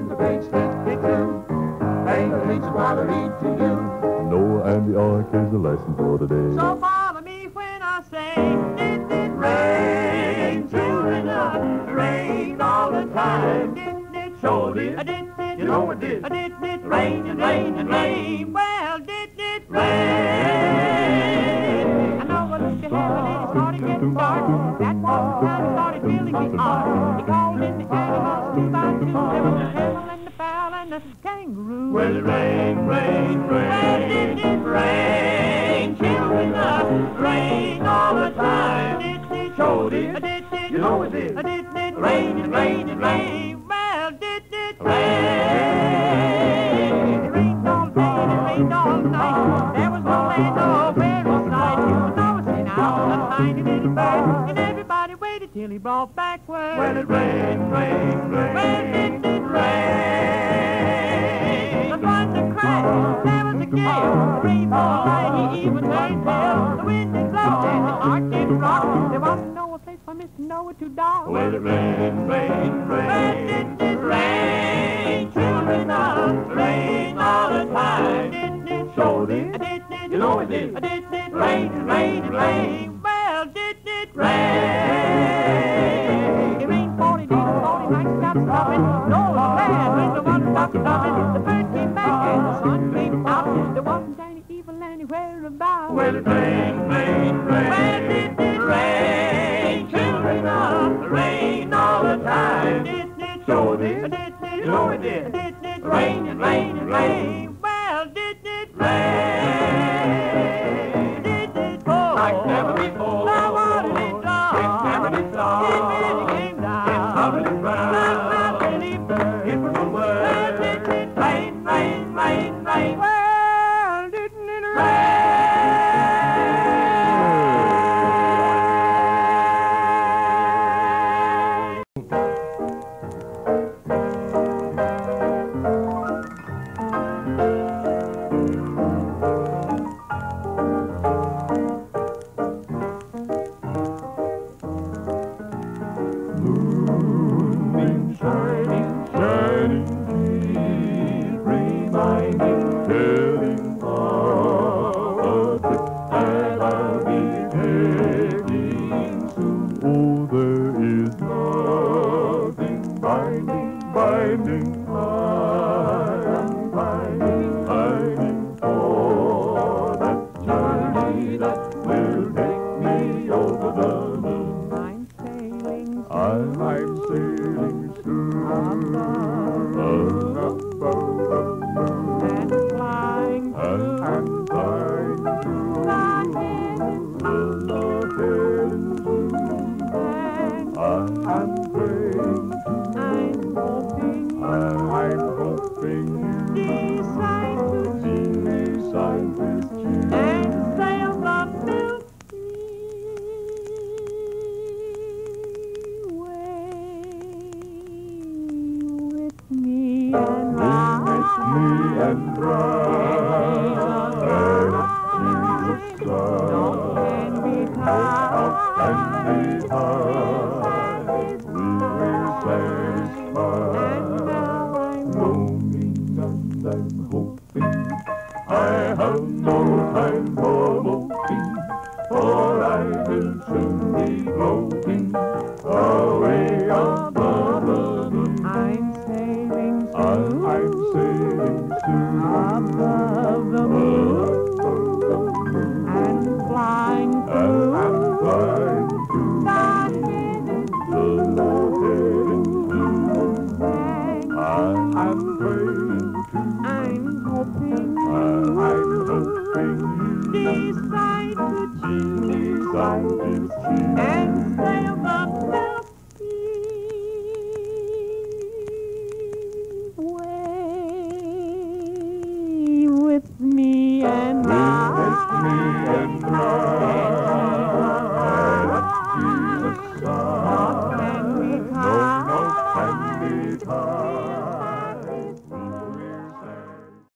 when the great snakes get through. Ain't a piece of water lead to you. Noah and the ark is the lesson for today. So follow me when I say, did it rain, children of rain all the time. Did it Sure did. Uh, I did it, You know it did. Uh, I did it rain and rain and rain. Well, did it rain? That one time started feeling me. He called in the animals two by two. There was and fowl and kangaroo. Well, did it rain? Rain all the time. It did. You know it did. It rain rain rain. Well, did it rain? It rained all day it rained all night. There was no land nowhere till he brought back word. Well, it rain, rain, Well, rain. did it rain? The thunder crashed, there was a gale. Rainbow light, even turned. The wind had blown and the ark did rock. There wasn't no place for Mr. Noah to dock. Well, it rain, rain, Well, rain. did rain? Children of rain all the time. Sure did. Did. You know it did. I did it. Rain, rain, rain. 40 nights without stopping. Noah glad when the stopped stopping. The bird came back and the sun came out. There wasn't any evil anywhere about. Well, it rain, rain, Well, rain. did it rain? Children of rain all the time. Did it? Did. It. It did. It rain and rain and rain? Well, did it rain? Did it fall? Like never before. Now what did it do? It never did rain? Well, didn't it rain? Me and ride to the sun and be Up and tired. behind, we will satisfy. Roaming and I'm hoping I have no time for moping, for I will soon be floating away decide to decide to choose and sail